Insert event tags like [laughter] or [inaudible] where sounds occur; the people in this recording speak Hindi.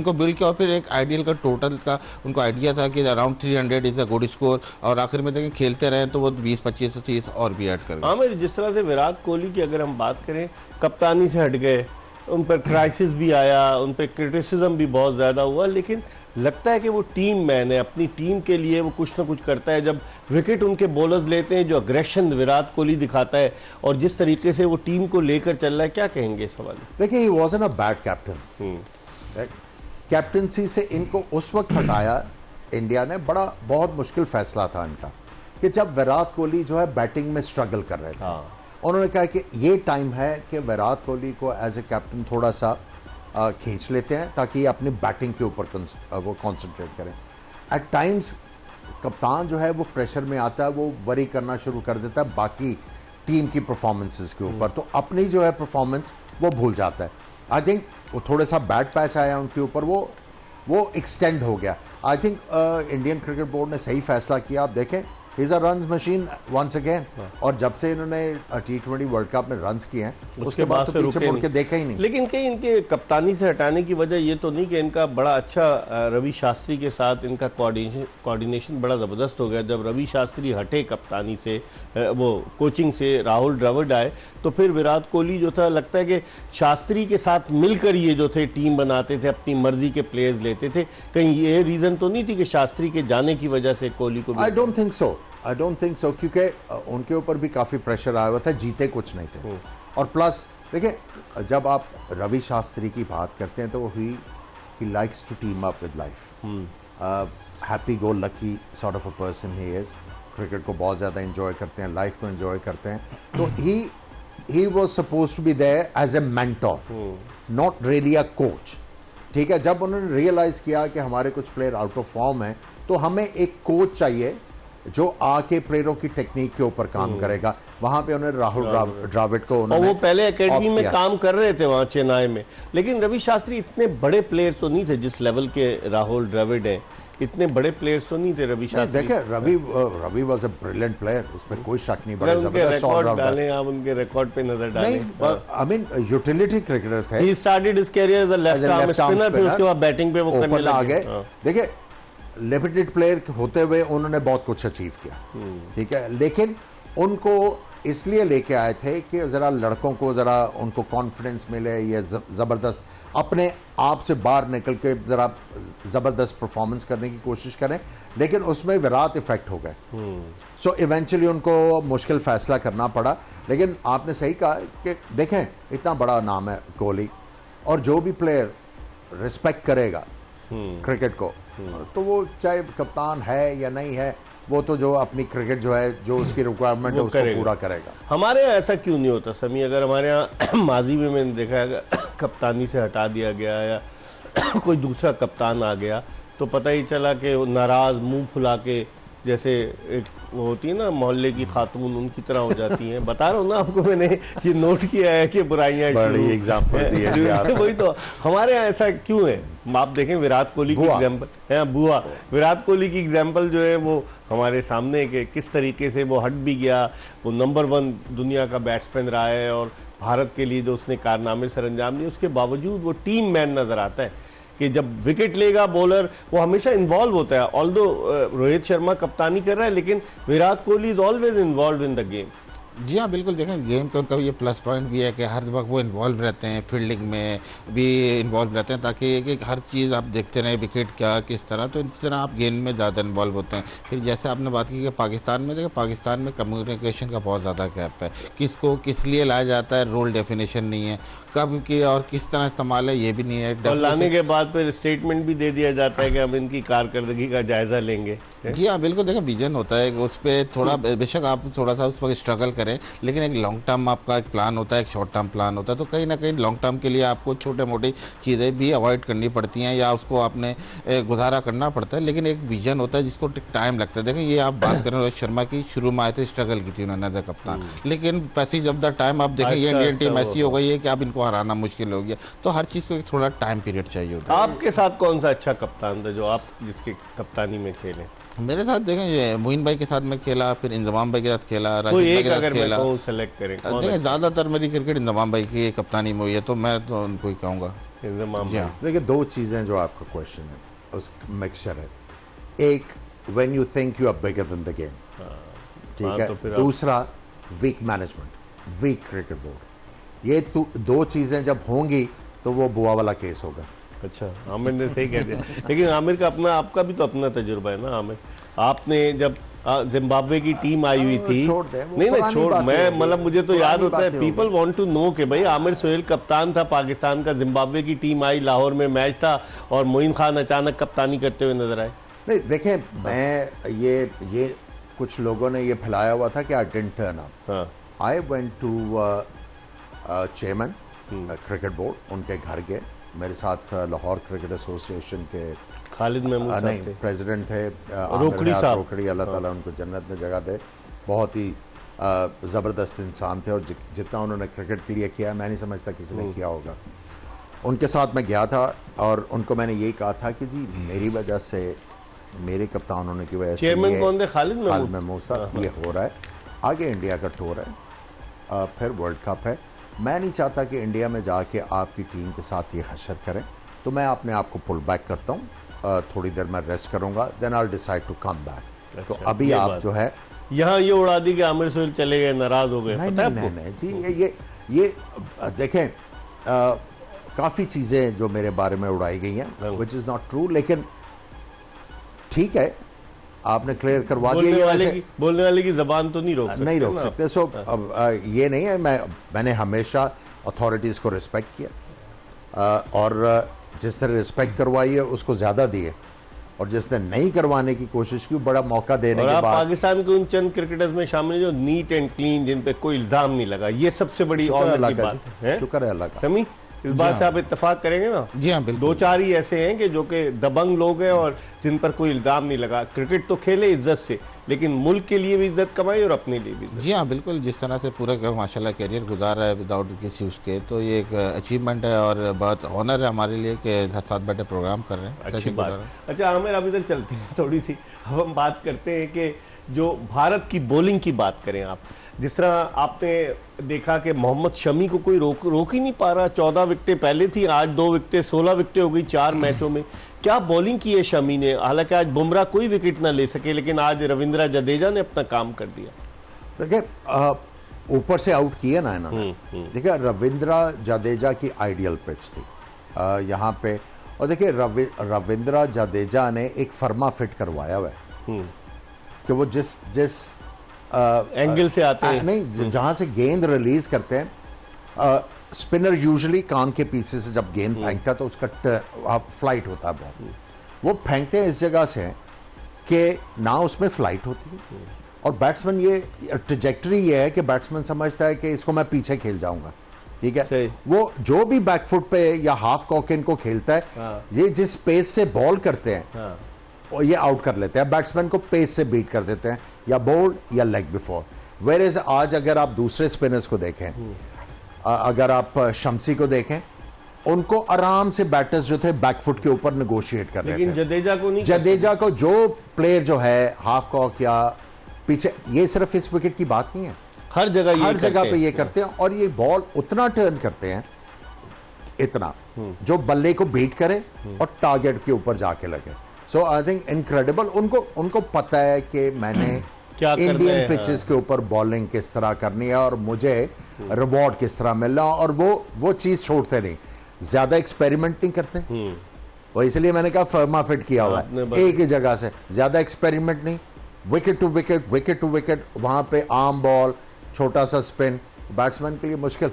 उनको बिल्ड किया और फिर एक आइडियल का टोटल का उनको आइडिया था कि around 300 is a good score और आखिर में देखें खेलते रहे तो वो 20 25 30 और भी ऐड कर। हाँ मेरी जिस तरह से विराट कोहली की अगर हम बात करें कप्तानी से हट गए उन पर क्राइसिस भी आया उन पर क्रिटिसिज्म भी बहुत ज़्यादा हुआ लेकिन लगता है कि वो टीम मैन है अपनी टीम के लिए वो कुछ ना कुछ करता है। जब विकेट उनके बॉलर्स लेते हैं जो अग्रेशन विराट कोहली दिखाता है और जिस तरीके से वो टीम को लेकर चल रहा है क्या कहेंगे इस सवाल? देखिए he was an a bad captain captaincy से इनको उस वक्त हटाया इंडिया ने बड़ा बहुत मुश्किल फैसला था इनका कि जब विराट कोहली जो है बैटिंग में स्ट्रगल कर रहे थे। हाँ। उन्होंने कहा कि ये टाइम है कि विराट कोहली को एज ए कैप्टन थोड़ा सा खींच लेते हैं ताकि अपनी बैटिंग के ऊपर वो कॉन्सेंट्रेट करें। एट टाइम्स कप्तान जो है वो प्रेशर में आता है वो वरी करना शुरू कर देता है बाकी टीम की परफॉर्मेंसेस के ऊपर। तो अपनी जो है परफॉर्मेंस वो भूल जाता है। आई थिंक वो थोड़ा सा बैड पैच आया उनके ऊपर, वो वो एक्सटेंड हो गया। I think Indian cricket board ने सही फैसला किया, आप देखें। Is a run machine once again और जब से इन्होंने टी ट्वेंटी वर्ल्ड कप में रन किए हैं उसके, उसके बाद तो पीछे मुड़ के देखा ही नहीं। लेकिन कहीं इनके कप्तानी से हटाने की वजह ये तो नहीं कि इनका बड़ा अच्छा रवि शास्त्री के साथ इनका कोऑर्डिनेशन कोऑर्डिनेशन बड़ा ज़बरदस्त हो गया। जब रवि शास्त्री हटे कप्तानी से वो कोचिंग से राहुल द्रविड आए तो फिर विराट कोहली जो था लगता है कि शास्त्री के साथ मिलकर ये जो थे टीम बनाते थे अपनी मर्ज़ी के प्लेयर्स लेते थे। कहीं ये रीज़न तो नहीं थी कि शास्त्री के जाने की वजह से कोहली को I don't think so I don't think so क्योंकि उनके ऊपर भी काफ़ी प्रेशर आया हुआ था जीते कुछ नहीं थे। और प्लस देखिए जब आप रवि शास्त्री की बात करते हैं तो he he likes to team up with life happy go lucky sort of a person he is cricket को बहुत ज़्यादा इंजॉय करते हैं लाइफ को इंजॉय करते हैं। तो he he was suppose to be there as a mentor not really a coach ठीक है जब उन्होंने रियलाइज़ किया कि हमारे कुछ प्लेयर आउट ऑफ़ फॉर्म हैं तो हमें एक कोच चाहिए जो आके प्लेयरों की टेक्निक के ऊपर काम हम्म। करेगा। वहाँ पे उन्होंने राहुल द्राविड को और वो पहले एकेडमी में काम कर रहे थे वहाँ चेन्नई में। लेकिन रवि शास्त्री इतने बड़े प्लेयर तो नहीं थे जिस लेवल के राहुल द्रविड हैं। इतने बड़े प्लेयर्स तो नहीं थे रवि शास्त्री। देखिए Ravi Ravi was a brilliant player इसमें कोई शक नहीं बड़ा उनके रिकॉर्ड डालें आप उनके रिकॉर्ड पे नज़र डालें। नहीं आई मीन यूटिलिटी क्रिकेटर थे। He started his career as a left arm spinner फिर उसके बाद बैटिंग पे वो करने लगे। हाँ। देखिए लिमिटेड प्लेयर होते हुए उन्होंने बहुत कुछ अचीव किया। ठीक है? लेकिन उनको इसलिए लेके आए थे कि ज़रा लड़कों को ज़रा उनको कॉन्फिडेंस मिले ये ज़बरदस्त अपने आप से बाहर निकल के ज़रा ज़बरदस्त परफॉर्मेंस करने की कोशिश करें। लेकिन उसमें विराट इफ़ेक्ट हो गए। सो इवेंचुअली उनको मुश्किल फैसला करना पड़ा। लेकिन आपने सही कहा कि देखें इतना बड़ा नाम है कोहली और जो भी प्लेयर रिस्पेक्ट करेगा क्रिकेट को तो वो चाहे कप्तान है या नहीं है वो तो जो अपनी क्रिकेट जो है जो उसकी रिक्वायरमेंट है उसको पूरा करेगा। हमारे यहाँ ऐसा क्यों नहीं होता समी? अगर हमारे यहाँ [clears throat] माजी में मैंने देखा है [clears throat] कप्तानी से हटा दिया गया या [clears throat] कोई दूसरा कप्तान आ गया तो पता ही चला कि नाराज़ मुँह फुला के जैसे एक वो होती है ना मोहल्ले की खातून उनकी तरह हो जाती हैं। बता रहा हूँ ना आपको मैंने ये नोट किया है कि बुराइयाँ बड़ी [laughs] वही तो हमारे यहाँ ऐसा क्यों है? आप देखें विराट कोहली की एग्ज़ाम्पल है बुआ। विराट कोहली की एग्ज़ाम्पल जो है वो हमारे सामने के किस तरीके से वो हट भी गया। वो नंबर वन दुनिया का बैट्समैन रहा है और भारत के लिए जो उसने कारनामे सर अंजाम दिए उसके बावजूद वो टीम मैन नज़र आता है। कि जब विकेट लेगा बॉलर वो हमेशा इन्वॉल्व होता है। ऑल दो रोहित शर्मा कप्तानी कर रहा है, लेकिन Virat Kohli is always involve in the game जी हाँ बिल्कुल देखें, गेम का उनका ये प्लस पॉइंट भी है कि हर वक्त वो इन्वॉल्व रहते हैं फील्डिंग में भी इन्वॉल्व रहते हैं, ताकि एक हर चीज़ आप देखते रहें विकेट क्या, किस तरह तो इस तरह आप गेम में ज़्यादा इन्वॉल्व होते हैं। फिर जैसे आपने बात की कि पाकिस्तान में देखें पाकिस्तान में कम्युनिकेशन का बहुत ज़्यादा गैप है। किसको, किस लिए लाया जाता है रोल डेफिनेशन नहीं है। कब की और किस तरह इस्तेमाल है ये भी नहीं है और लाने के बाद फिर स्टेटमेंट भी दे दिया जाता है कि हम इनकी कारकर्दगी का जायजा लेंगे। जी हाँ बिल्कुल देखें विजन होता है उस पर थोड़ा बेशक आप थोड़ा सा उस पर स्ट्रगल करें लेकिन एक लॉन्ग टर्म आपका एक प्लान होता है एक शॉर्ट टर्म प्लान होता है तो कहीं ना कहीं लॉन्ग टर्म के लिए आपको छोटे मोटी चीज़ें भी अवॉइड करनी पड़ती हैं या उसको आपने गुजारा करना पड़ता है लेकिन एक विजन होता है जिसको टाइम लगता है। देखें ये आप बात [coughs] करें रोहित शर्मा की शुरू में आए थे स्ट्रगल की थी उन्होंने कप्तान हम्म। लेकिन पैसे जब द टाइम आप देखें ये इंडियन टीम ऐसी हो गई है कि आप इनको हराना मुश्किल हो गया। तो हर चीज़ को थोड़ा टाइम पीरियड चाहिए होता है। आपके साथ कौन सा अच्छा कप्तान था जो आप जिसकी कप्तानी में खेले? मेरे साथ देखें ये मोइन भाई के साथ मैं खेला फिर इंजमाम भाई के साथ खेला राशिद भाई के साथ खेला। सेलेक्ट करें देखें ज़्यादातर मेरी क्रिकेट इंजमाम भाई की कप्तानी में हुई है तो मैं तो उनको ही कहूँगा। हाँ। देखिए दो चीज़ें जो आपका क्वेश्चन है उस मिक्सचर है। एक when you think you are bigger than the game हाँ, ठीक है तो दूसरा weak management weak cricket board ये तो दो चीज़ें जब होंगी तो वो बुआ वाला केस होगा। अच्छा आमिर ने सही कह दिया। लेकिन आमिर का अपना आपका भी तो अपना तजुर्बा है ना आमिर? आपने जब जिम्बाब्वे की टीम आई हुई थी नहीं नहीं छोड़ मैं मतलब मुझे तो याद होता है पीपल वांट टू नो कि भाई आमिर सोहेल कप्तान था पाकिस्तान का जिम्बाब्वे की टीम आई लाहौर में मैच था और मोइन खान अचानक कप्तानी करते हुए नज़र आए। नहीं देखें मैं ये ये कुछ लोगों ने ये फैलाया हुआ था कि I didn't turn up I went to chairman cricket board उनके घर गए। मेरे साथ लाहौर क्रिकेट एसोसिएशन के खालिद महमूद नहीं थे। प्रेसिडेंट थे रोकड़ी साहब। रोकड़ी अल्लाह ताला उनको जन्नत में जगह दे। बहुत ही ज़बरदस्त इंसान थे और जितना उन्होंने क्रिकेट के लिए किया मैं नहीं समझता किसी ने किया होगा। उनके साथ मैं गया था और उनको मैंने यही कहा था कि जी मेरी वजह से मेरे कप्तान होने की वजह से चेयरमैन कौन थे? खालिद खालिद महमूद? महमूद साहब ये हो रहा है। आगे इंडिया का टूर है। फिर वर्ल्ड कप है। मैं नहीं चाहता कि इंडिया में जाके आपकी टीम के साथ ये हशर करें। तो मैं अपने आप को पुल बैक करता हूँ। थोड़ी देर मैं रेस्ट करूँगा then I decide to come back तो अच्छा, अभी आप जो है यहाँ ये उड़ा दी कि आमिर सोहेल चले गए नाराज़ हो गए नहीं पता नहीं नहीं, नहीं जी ये ये ये देखें काफ़ी चीज़ें जो मेरे बारे में उड़ाई गई हाँ। विच इज़ नॉट ट्रू लेकिन ठीक है आपने क्लियर करवा दिया ये वाले की बोलने वाले की जबान तो नहीं रोक सकते नहीं रोक सकते। सो अब आ, ये नहीं है मैं मैंने हमेशा अथॉरिटीज़ को रिस्पेक्ट किया। आ, और जिस तरह रिस्पेक्ट करवाई है उसको ज़्यादा दिए। और जिसने नहीं करवाने की कोशिश की बड़ा मौका देने और के बाद पाकिस्तान के उन चंद क्रिकेटर्स में शामिल हैं जो नीट एंड क्लीन जिन पे कोई इल्ज़ाम नहीं लगा। ये सबसे बड़ी ऑनर अल्लाह का बात है? शुक्र है अल्लाह का। समी? इस बात से आप इत्तेफाक करेंगे ना? जी हाँ बिल्कुल। दो चार ही ऐसे हैं कि जो कि दबंग लोग हैं और जिन पर कोई इल्ज़ाम नहीं लगा। क्रिकेट तो खेले इज़्ज़त से लेकिन मुल्क के लिए भी इज़्ज़त कमाई और अपने लिए भी जी हाँ बिल्कुल। जिस तरह से पूरा माशाल्लाह करियर गुजारा है विदाउट किसी उसके तो ये एक अचीवमेंट है और बहुत ऑनर है हमारे लिए कि साथ बैठे प्रोग्राम कर रहे हैं। अच्छी है। बात। अच्छा आमिर अब इधर चलते हैं थोड़ी सी। अब हम बात करते हैं कि जो भारत की बॉलिंग की बात करें आप जिस तरह आपने देखा कि मोहम्मद शमी को कोई रोक रोक ही नहीं पा रहा चौदह विकटें पहले थी आज दो विकटें सोलह विकटें हो गई चार मैचों में। क्या बॉलिंग की है शमी ने? हालाँकि आज बुमराह कोई विकेट ना ले सके लेकिन आज रविंद्रा जडेजा ने अपना काम कर दिया। देखिए ऊपर से आउट किया ना इन्होंने। देखिए रविंद्रा जडेजा की आइडियल पिच थी। यहाँ पे और देखिए रवि रविंद्रा जडेजा ने एक फर्मा फिट करवाया हुआ है। कि वो जिस जिस आ, एंगल से आते हैं। नहीं जहाँ से गेंद रिलीज़ करते हैं स्पिनर यूजुअली कान के पीछे से जब गेंद फेंकता है तो उसका फ़्लाइट होता है बहुत। वो फेंकते हैं इस जगह से कि ना उसमें फ़्लाइट होती है। और बैट्समैन ये ट्रिजेक्टरी ये है कि बैट्समैन समझता है कि इसको मैं पीछे खेल जाऊँगा। ठीक है? वो जो भी बैकफुट पे या हाफ़ कॉकिन को खेलता है हाँ। ये जिस पेस से बॉल करते हैं हाँ। और ये आउट कर लेते हैं। बैट्समैन को पेस से बीट कर देते हैं या बोल्ड या लेग बिफोर वेर इज़ आज अगर आप दूसरे स्पिनर्स को देखें अगर आप शमसी को देखें उनको आराम से बैटर्स जो थे बैकफुट के ऊपर नेगोशिएट कर रहे थे जडेजा को नहीं जडेजा को जो प्लेयर जो है हाफ़ कॉक या पीछे ये सिर्फ़ इस विकेट की बात नहीं है। हर जगह हर जगह पे ये करते हैं और ये बॉल उतना टर्न करते हैं इतना जो बल्ले को बीट करे और टारगेट के ऊपर जाके लगे। सो आई थिंक इनक्रेडिबल उनको उनको पता है कि मैंने [clears throat] क्या इंडियन पिचेस के ऊपर बॉलिंग किस तरह करनी है और मुझे रिवॉर्ड किस तरह मिलना और वो वो चीज़ छोड़ते नहीं। ज़्यादा एक्सपेरिमेंट नहीं करते। वो इसलिए मैंने कहा फर्मा फिट किया हुआ है। एक ही जगह से। ज़्यादा एक्सपेरिमेंट नहीं। Wicket to wicket wicket to wicket वहाँ पे आर्म बॉल छोटा सा स्पिन बैट्समैन के लिए मुश्किल।